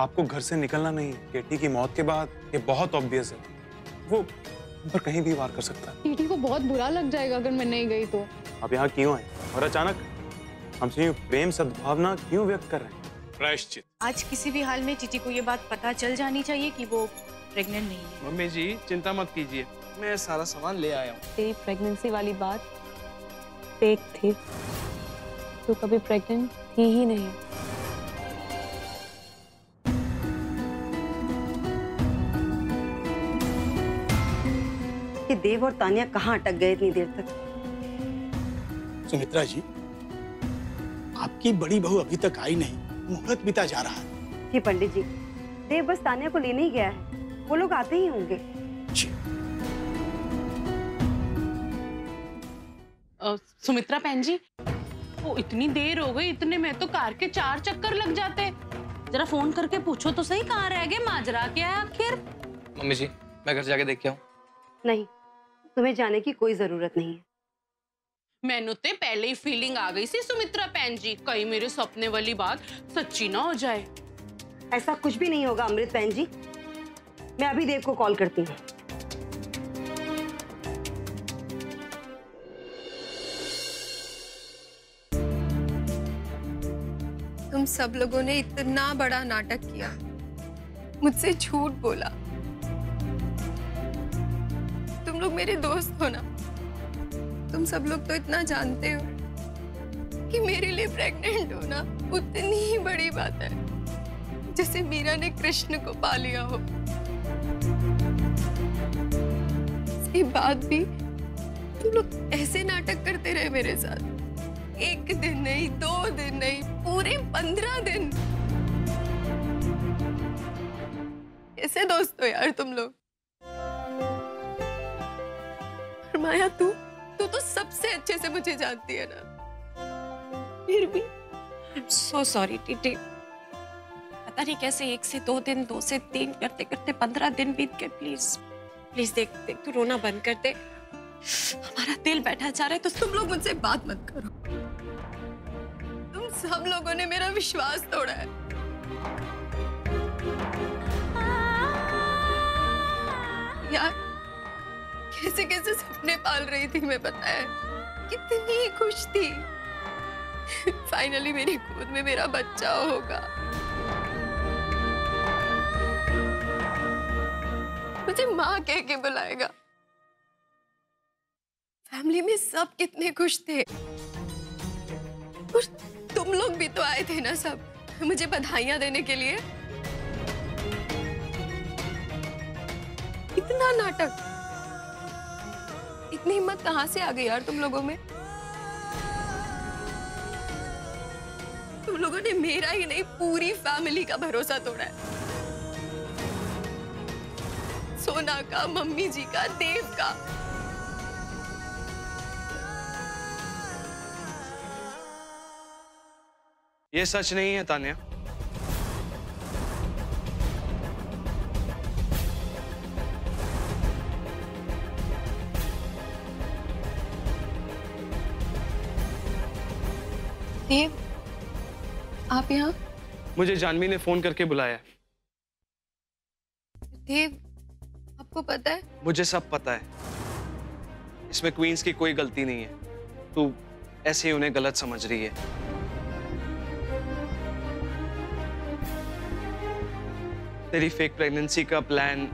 आपको घर से निकलना नहीं है केटी की मौत के बाद ये बहुत ऑब्वियस है। वो पर कहीं भी वार कर सकता है। टीटी को बहुत बुरा लग जाएगा अगर मैं नहीं गई तो। आप यहाँ क्यों आए? और अचानक हमसे यूँ प्रेम सद्भावना क्यों व्यक्त कर रहे हैं? प्रायश्चित। आज किसी भी हाल में टीटी को ये बात पता चल जानी चाहिए कि वो प्रेग्नेंट नहीं है। मम्मी जी चिंता मत कीजिए। मैं सारा सामान ले आया हूँ। तेरी प्रेगनेंसी वाली बात फेक थी। तू कभी प्रेग्नेंट थी ही नहीं। देव और तानिया कहाँ अटक गए इतनी देर तक? सुमित्रा जी आपकी बड़ी बहू अभी तक आई नहीं मुहूर्त बीता जा रहा है। जी पंडित जी देव बस तानिया को लेने ही गया है। वो लोग आते ही होंगे। जी। सुमित्रा बहन जी वो इतनी देर हो गई इतने में तो कार के चार चक्कर लग जाते। जरा फ़ोन करके पूछो तो सही कहाँ रह गए? माजरा क्या है आखिर? मम्मी जी मैं घर जाके देख के आऊँ। नहीं तुम्हें जाने की कोई ज़रूरत नहीं है। मैनू ते पहले ही फीलिंग आ गई सी सुमित्रा बहन जी। कहीं मेरे सपने वाली बात सच्ची ना हो जाए। ऐसा कुछ भी नहीं होगा अमृत बहन जी। मैं अभी देव को कॉल करती हूँ। तुम सब लोगों ने इतना बड़ा नाटक किया। मुझसे झूठ बोला। लोग मेरे दोस्त हो ना। तुम सब लोग तो इतना जानते हो कि मेरे लिए प्रेग्नेंट होना उतनी ही बड़ी बात है। जैसे मीरा ने कृष्ण को पा लिया हो। इसके बाद भी तुम लोग ऐसे नाटक करते रहे मेरे साथ। एक दिन नहीं, दो दिन नहीं, पूरे पंद्रह दिन। ऐसे दोस्त हो यार तुम लोग? और माया तू तू तो सबसे अच्छे से मुझे जानती है ना। फिर भी। सो सॉरी टीटी। पता नहीं कैसे एक से दो दिन, दो से तीन करते करते पंद्रह दिन बीत गए प्लीज़ प्लीज़ देख देख, तू रोना बंद कर दे। हमारा दिल बैठा जा रहा है तो तुम लोग मुझसे बात मत करो। तुम सब लोगों ने मेरा विश्वास तोड़ा है। यार कैसे कैसे सपने पाल रही थी, मैं पता है कितनी खुश थी। फाइनली मेरी गोद में मेरा बच्चा होगा। मुझे माँ कह के बुलाएगा। फैमिली में सब कितने खुश थे। और तुम लोग भी तो आए थे ना सब। मुझे बधाइयाँ देने के लिए। इतना नाटक। इतनी हिम्मत कहाँ से आ गई यार तुम लोगों में? तुम लोगों ने मेरा ही नहीं, पूरी फैमिली का भरोसा तोड़ा है। सोना का, मम्मी जी का, देव का। ये सच नहीं है तान्या। आप यहाँ? मुझे जानवी ने फ़ोन करके बुलाया। देव आपको पता है? मुझे सब पता है। इसमें क्वींस की कोई गलती नहीं है। तू ऐसे ही उन्हें गलत समझ रही है। तेरी फेक प्रेगनेंसी का प्लान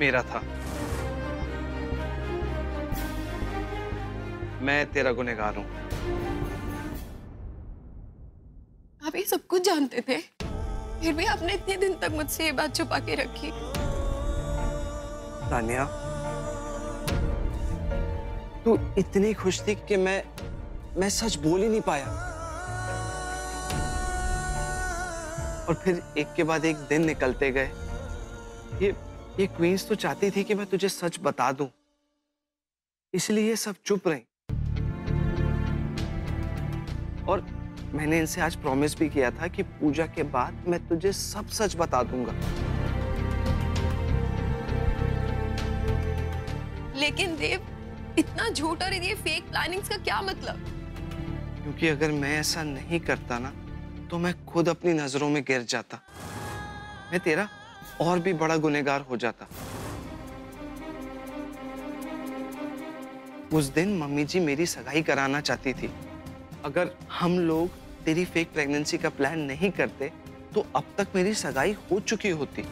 मेरा था। मैं तेरा गुनहगार हूँ। आप ये सब कुछ जानते थे? फिर भी आपने इतने दिन तक मुझसे ये बात छुपा के रखी। तानिया, तू इतनी खुश थी कि मैं मैं सच बोल ही नहीं पाया। और फिर एक के बाद एक दिन निकलते गए। ये ये क्वींस तो चाहती थी कि मैं तुझे सच बता दूँ। इसलिए ये सब चुप रही। और मैंने इनसे आज प्रॉमिस भी किया था कि पूजा के बाद मैं तुझे सब सच बता दूँगा। लेकिन देव इतना झूठ और ये फेक प्लानिंग्स का क्या मतलब? क्योंकि अगर मैं ऐसा नहीं करता ना तो मैं खुद अपनी नज़रों में गिर जाता। मैं तेरा और भी बड़ा गुनेगार हो जाता। उस दिन मम्मी जी मेरी सगाई कराना चाहती थी। अगर हम लोग तेरी फेक प्रेगनेंसी का प्लान नहीं करते तो अब तक मेरी सगाई हो चुकी होती।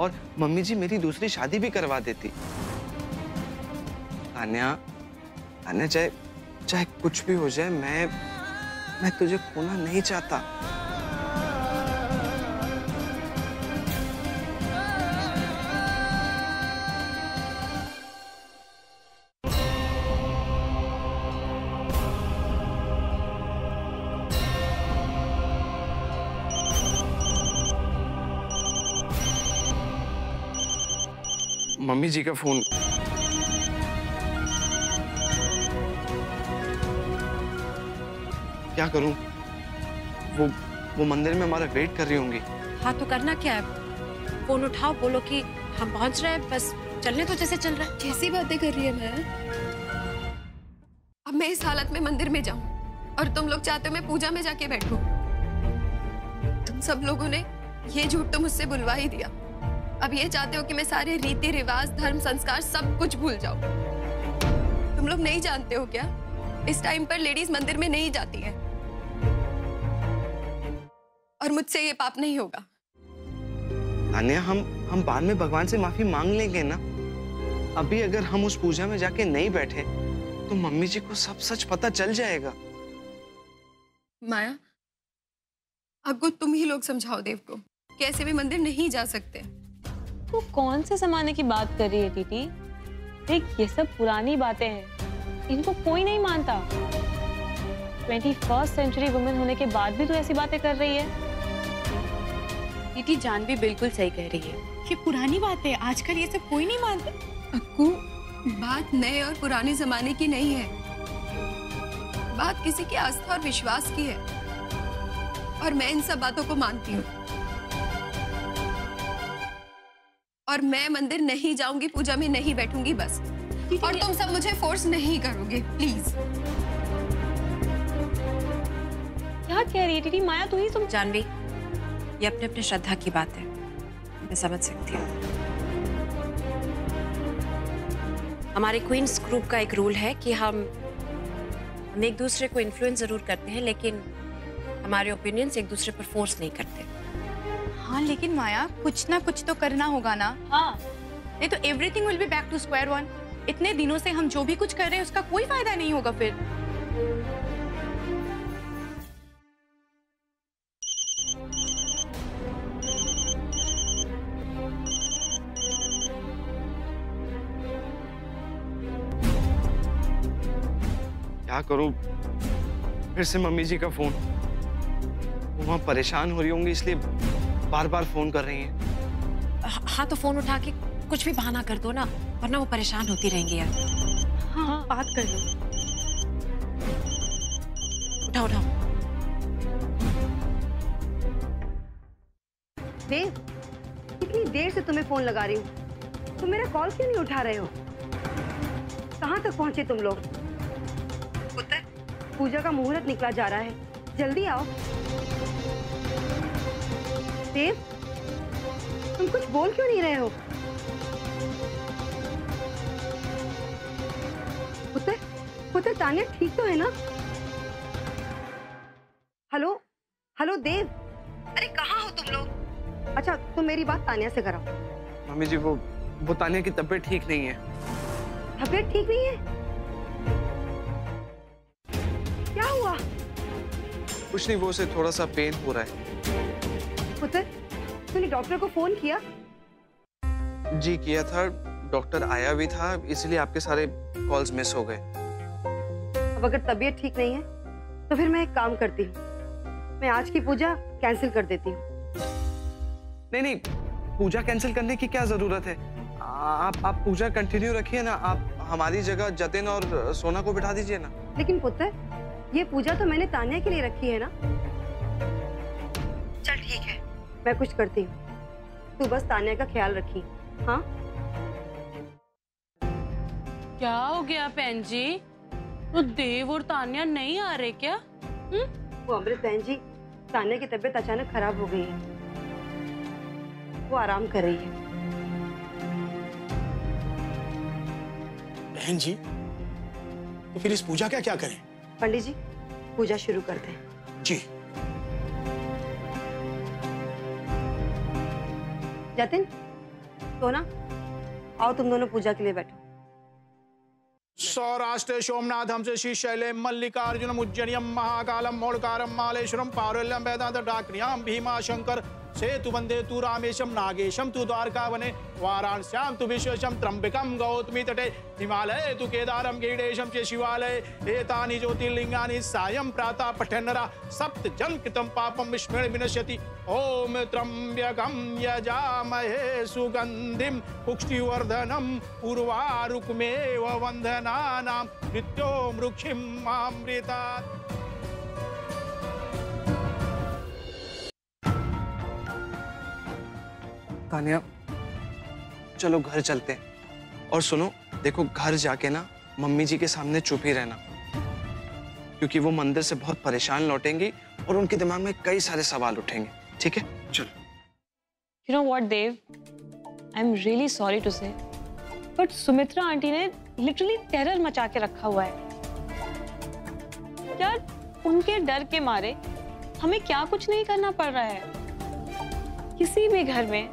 और मम्मी जी मेरी दूसरी शादी भी करवा देती। तान्या तान्या चाहे चाहे कुछ भी हो जाए, मैं मैं तुझे खोना नहीं चाहता। मम्मी जी का फ़ोन। क्या करूँ? वो वो मंदिर में हमारा वेट कर रही होंगी। हाँ तो करना क्या है? फ़ोन उठाओ बोलो कि हम पहुँच रहे हैं बस चलने तो जैसे चल रहा है। कैसी बातें कर रही है मैं। अब मैं इस हालत में मंदिर में जाऊँ और तुम लोग चाहते हो मैं पूजा में जाके बैठूं। तुम सब लोगों ने ये झूठ तो मुझसे बुलवा ही दिया। अब ये चाहते हो कि मैं सारे रीति रिवाज धर्म संस्कार सब कुछ भूल जाऊँ? तुम लोग नहीं जानते हो क्या? इस टाइम पर लेडीज़ मंदिर में नहीं जाती हैं। और मुझसे ये पाप नहीं होगा। तान्या हम हम बाद में भगवान से माफ़ी मांग लेंगे ना? अभी अगर हम उस पूजा में जाके नहीं बैठे तो मम्मी जी को सब सच पता चल जाएगा। माया को तुम ही लोग समझाओ देव को कैसे भी मंदिर नहीं जा सकते। वो कौन से जमाने की बात कर रही है टीटी? देख ये सब पुरानी बातें हैं। इनको कोई नहीं मानता। ट्वेंटी फ़र्स्ट सेंचुरी वुमेन होने के बाद भी तो ऐसी बातें कर रही है। दीदी जानवी बिल्कुल सही कह रही है ये पुरानी बात है आजकल ये सब कोई नहीं मानता। अक्कू बात नए और पुराने जमाने की नहीं है। बात किसी की आस्था और विश्वास की है। और मैं इन सब बातों को मानती हूँ। और मैं मंदिर नहीं जाऊँगी पूजा में नहीं बैठूँगी बस। और तुम सब मुझे फोर्स नहीं करोगे प्लीज़ क्या कह रही है टीटी माया तू ही तुम जानवी ये अपने अपने श्रद्धा की बात है। मैं समझ सकती हूँ। हमारे क्वींस ग्रुप का एक रूल है कि हम हम एक दूसरे को इन्फ्लुएंस ज़रूर करते हैं लेकिन हमारे ओपिनियंस एक दूसरे पर फोर्स नहीं करते। हाँ लेकिन माया कुछ ना कुछ तो करना होगा ना। हाँ। नहीं तो everything will be back to square one इतने दिनों से हम जो भी कुछ कर रहे हैं उसका कोई फ़ायदा नहीं होगा फिर। क्या करूँ? फिर से मम्मी जी का फ़ोन। वहाँ परेशान हो रही होंगी इसलिए बार बार फ़ोन कर रही हैं। हाँ तो फ़ोन उठा के कुछ भी बहाना कर दो ना वरना वो परेशान होती रहेंगी यार। हाँ बात कर लो। उठाओ उठाओ। देव कितनी देर से तुम्हें फ़ोन लगा रही हूँ। तुम मेरा कॉल क्यों नहीं उठा रहे हो? कहाँ तक पहुँचे तुम लोग? पुत्र? पूजा का मुहूर्त निकला जा रहा है। जल्दी आओ। देव तुम कुछ बोल क्यों नहीं रहे हो? पुत्र पुत्र तान्या ठीक तो है ना? Hello hello Dev. अरे कहाँ हो तुम लोग? अच्छा तुम मेरी बात तानिया से कराओ। मम्मी जी वो वो तानिया की तबीयत ठीक नहीं है। तबीयत ठीक नहीं है? क्या हुआ? कुछ नहीं वो उसे थोड़ा सा पेन हो रहा है। पुत्र तूने डॉक्टर को फ़ोन किया? जी किया था। डॉक्टर आया भी था इसलिए आपके सारे कॉल्स मिस हो गए। अब अगर तबीयत ठीक नहीं है तो फिर मैं एक काम करती हूँ। मैं आज की पूजा कैंसिल कर देती हूँ। नहीं नहीं पूजा कैंसिल करने की क्या ज़रूरत है? आप आप पूजा कंटिन्यू रखिए ना आप हमारी जगह जतिन और सोना को बिठा दीजिए ना। लेकिन पुत्र ये पूजा तो मैंने तानिया के लिए रखी है ना? मैं कुछ करती हूँ। तू बस तान्या का ख्याल रखी हाँ? क्या हो गया बहन जी? तो देव और तान्या नहीं आ रहे क्या? हुँ? वो अमृत बहन जी तान्या की तबीयत अचानक खराब हो गई है। वो आराम कर रही है। बहन जी तो फिर इस पूजा का क्या करें? पंडित जी पूजा शुरू करते हैं। जी। जतिन तो ना आओ तुम दोनों पूजा के लिए बैठो। सौराष्ट्र सोमनाथ हमसे श्री शैले मल्लिकार्जुन उज्जनियम महाकालम मोड़कारम मालेश्वरम पारुल्यम वेदांत डाक्रियाम भीमा शंकर सेतु वंदे तु रामेशम नागेशम तु द्वारका वने वाराणस्याम तु विश्वेशम त्र्यंबकम गौतमी तटे, हिमालय तु केदारम गीडेशम च शिवालय, एतानि ज्योतिर्लिंगानि सायं प्रातः पठन्नरा सप्त जन कृतं पापं विस्मरण विनश्यति। ओम त्र्यंबकं यजामहे सुगंधिं पुष्टिवर्धनम् उर्वारुकमेव वन्दनानां मृत्यो मृक्षिम् अमृतात् तानिया चलो घर चलते हैं। और सुनो देखो घर जाके ना मम्मी जी के सामने चुप ही रहना। क्योंकि वो मंदिर से बहुत परेशान लौटेंगी और उनके दिमाग में कई सारे सवाल उठेंगे। ठीक है? चलो। You know what, Dev? I'm really sorry to say, but Sumitra aunty ने लिटरली टेरर मचा के रखा हुआ है। यार उनके डर के मारे हमें क्या कुछ नहीं करना पड़ रहा है? किसी भी घर में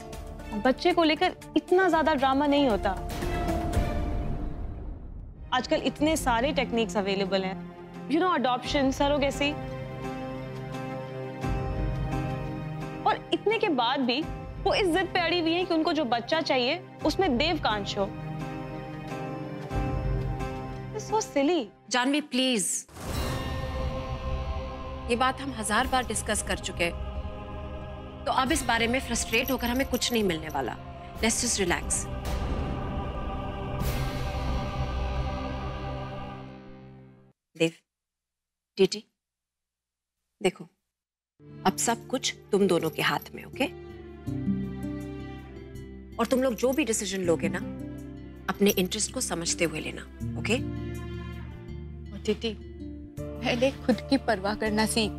बच्चे को लेकर इतना ज़्यादा ड्रामा नहीं होता। आजकल इतने सारे टेक्निक्स अवेलेबल हैं। यू नो अडॉप्शन सरोगेसी और इतने के बाद भी वो इस जिद पे अड़ी हुई है कि उनको जो बच्चा चाहिए, उसमें देव का अंश हो सो सिली जानवी प्लीज़ ये बात हम हज़ार बार डिस्कस कर चुके हैं। तो अब इस बारे में फ्रस्ट्रेट होकर हमें कुछ नहीं मिलने वाला। लेट्स जस्ट रिलैक्स देव, टीटी, देखो, अब सब कुछ तुम दोनों के हाथ में ओके और तुम लोग जो भी डिसीज़न लोगे ना, अपने इंटरेस्ट को समझते हुए लेना ओके टीटी, पहले खुद की परवाह करना सीख,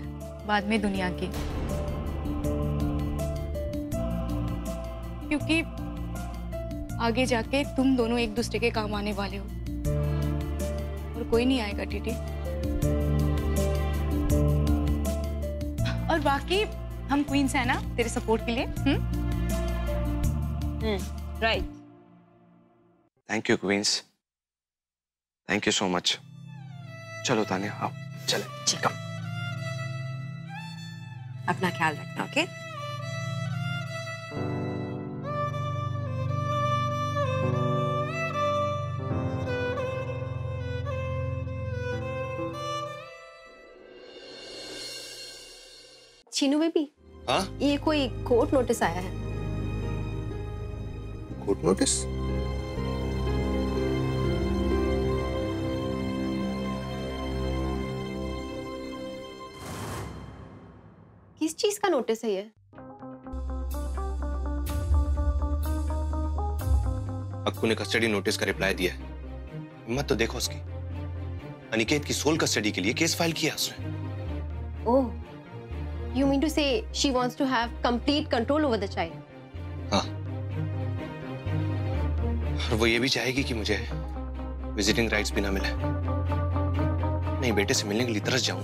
बाद में दुनिया की। क्योंकि आगे जाके तुम दोनों एक दूसरे के काम आने वाले हो। और कोई नहीं आएगा टीटी। और बाकी हम क्वींस है ना तेरे सपोर्ट के लिए हम्म? Right thank you queens thank you so much चलो तानिया आओ चले ठीक है अपना ख्याल रखना ओके चीनू बेबी? हाँ? ये कोई कोर्ट नोटिस आया है? कोर्ट नोटिस किस चीज़ का नोटिस है ये? अक्कू ने कस्टडी नोटिस का रिप्लाई दिया है। हिम्मत तो देखो उसकी। अनिकेत की सोल कस्टडी के लिए केस फ़ाइल किया उसने। ओह you mean to say she wants to have complete control over the child हाँ। और वो ये भी चाहेगी कि मुझे विजिटिंग राइट्स भी ना मिले। नहीं बेटे से मिलने के लिए तरस जाऊँ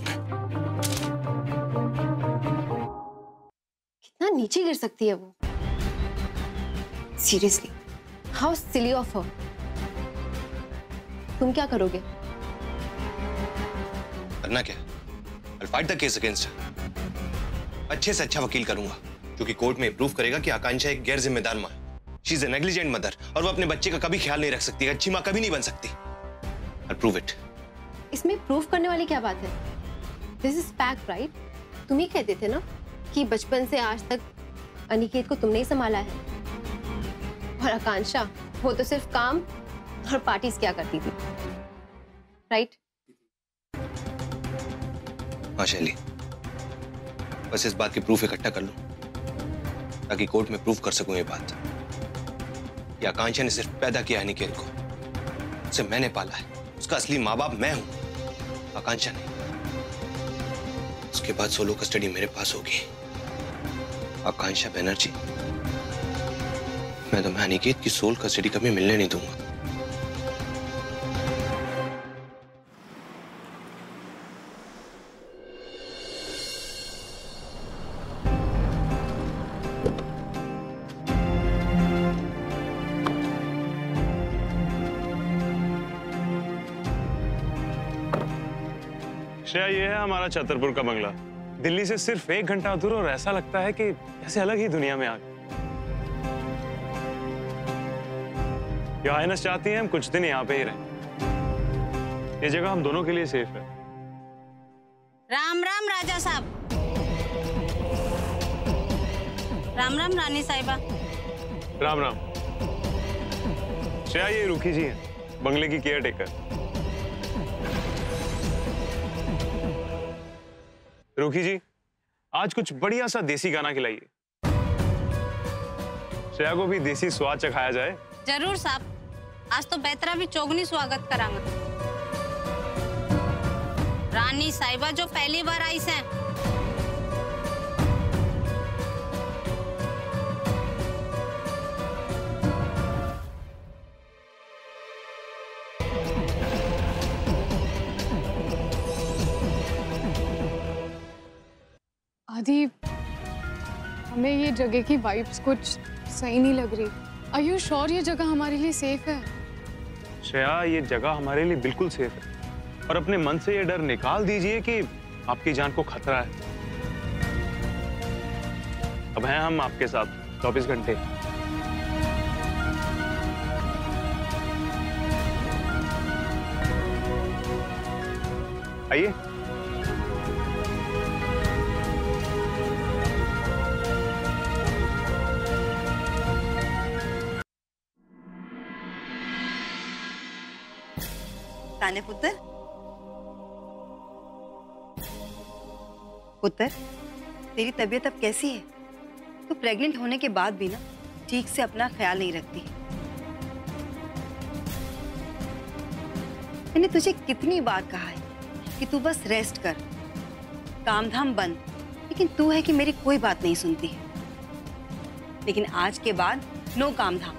कितना नीचे गिर सकती है वो। Seriously how silly of her तुम क्या करोगे? करना क्या? I'll fight the case against her. अच्छे से अच्छा वकील करूँगा जो कि कोर्ट में प्रूव करेगा कि आकांक्षा एक गैर जिम्मेदार माँ she is a negligent mother और वो अपने बच्चे का कभी ख्याल नहीं रख सकती अच्छी माँ कभी नहीं बन सकती। I'll prove it. इसमें प्रूफ करने वाली क्या बात है? दिस इज़ फैक्ट राइट तुम ही कहते थे ना कि बचपन से आज तक अनिकेत को तुमने ही संभाला है। और आकांक्षा वो तो सिर्फ़ काम और पार्टीज़ क्या करती थी। राइट हाँ शैली। बस इस बात की प्रूफ इकट्ठा कर लूँ, ताकि कोर्ट में प्रूफ कर सकूँ ये बात। कि आकांक्षा ने सिर्फ़ पैदा किया है निकेत को, उसे मैंने पाला है, उसका असली माँ बाप मैं हूँ आकांक्षा नहीं उसके बाद सोलो कस्टडी मेरे पास होगी। आकांक्षा बनर्जी, मैं तुम्हें अनिकेत की सोल कस्टडी कभी मिलने नहीं दूँगा। हमारा छतरपुर का बंगला। दिल्ली से सिर्फ़ एक घंटा दूर और ऐसा लगता है कि ऐसे अलग ही दुनिया में आ गए। हाइनेस चाहती हैं हम कुछ दिन यहाँ पे ही रहें। ये जगह हम दोनों के लिए सेफ़ है। राम राम राजा साहब। राम राम रानी साहिबा। राम राम। श्रेया ये रूखी जी हैं। बंगले की केयर टेकर रूखी जी, आज कुछ बढ़िया सा देसी गाना खिलाइए। श्रेया को भी देसी स्वाद चखाया जाए। ज़रूर साहब, आज तो बेहतरा भी चौगनी स्वागत करांगा। रानी साहिबा जो पहली बार आई से आदि हमें ये जगह की वाइब्स कुछ सही नहीं लग रही। आर यू श्योर ये जगह हमारे लिए सेफ़ है? श्रेया, ये जगह हमारे लिए बिल्कुल सेफ़ है। और अपने मन से ये डर निकाल दीजिए कि आपकी जान को खतरा है। अब हैं हम आपके साथ चौबीस घंटे। आइए। ताने पुत्र। पुत्र, तेरी तबीयत अब कैसी है? तू तो प्रेग्नेंट होने के बाद भी ना, ठीक से अपना ख्याल नहीं रखती। मैंने तुझे कितनी बार कहा है कि तू बस रेस्ट कर। काम धाम बंद, लेकिन तू है कि मेरी कोई बात नहीं सुनती। है लेकिन आज के बाद नो काम धाम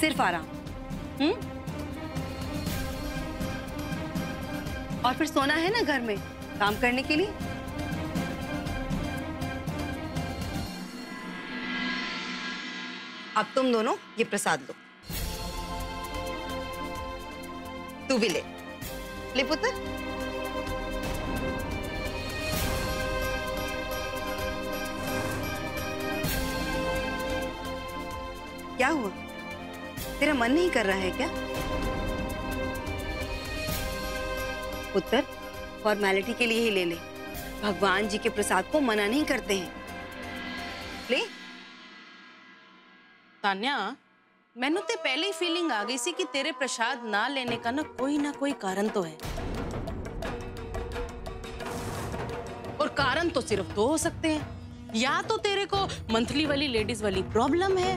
सिर्फ़ आराम। हम्म? और फिर सोना है ना घर में काम करने के लिए? अब तुम दोनों ये प्रसाद लो। तू भी ले। ले पुत्र। क्या हुआ? तेरा मन नहीं कर रहा है क्या? पुत्र फॉर्मेलिटी के लिए ही ले ले। भगवान जी के प्रसाद को मना नहीं करते हैं। ले। तान्या, मैनू ते पहले ही फीलिंग आ गई सी कि तेरे प्रसाद ना लेने का ना कोई ना कोई कारण तो है। और कारण तो सिर्फ़ दो हो सकते हैं। या तो तेरे को मंथली वाली लेडीज़ वाली प्रॉब्लम है।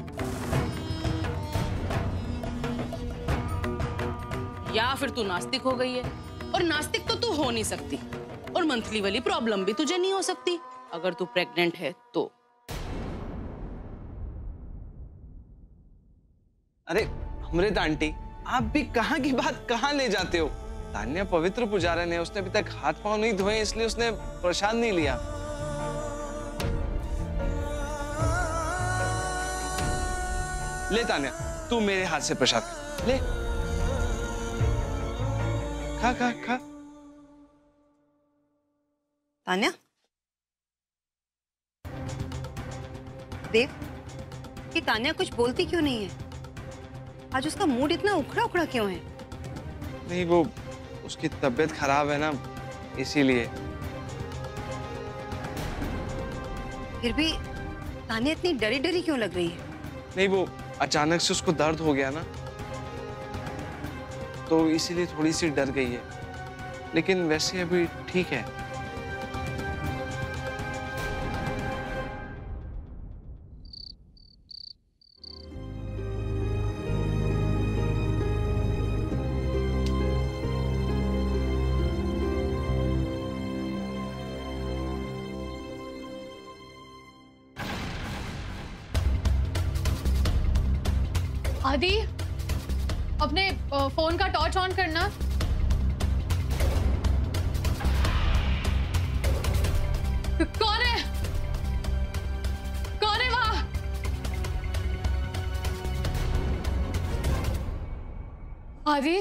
या फिर तू नास्तिक हो गई है। और नास्तिक तो तू हो नहीं सकती। और मंथली वाली प्रॉब्लम भी तुझे नहीं हो सकती। अगर तू प्रेग्नेंट है तो। अरे, अमृत आंटी, आप भी कहाँ की बात कहाँ ले जाते हो? तान्या पवित्र पुजारन है उसने अभी तक हाथ पाँव नहीं धोए, इसलिए उसने प्रसाद नहीं लिया। ले तान्या, तू मेरे हाथ से प्रसाद ले। खा खा खा तान्या देव ये तान्या कुछ बोलती क्यों नहीं है आज उसका मूड इतना उखड़ा उखड़ा क्यों है नहीं वो उसकी तबीयत खराब है ना इसीलिए फिर भी तान्या इतनी डरी डरी क्यों लग रही है नहीं वो अचानक से उसको दर्द हो गया ना तो इसीलिए थोड़ी सी डर गई है। लेकिन वैसे अभी ठीक है। आदि।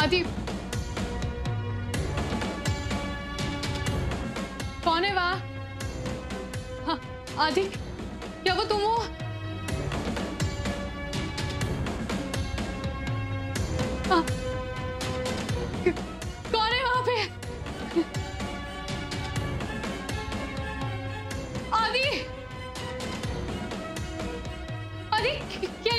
आदि। कौन है वाह? हाँ, आदि। क्या वो तुम हो। हाँ। कौन है वहाँ पे? आदि। आदि, क्या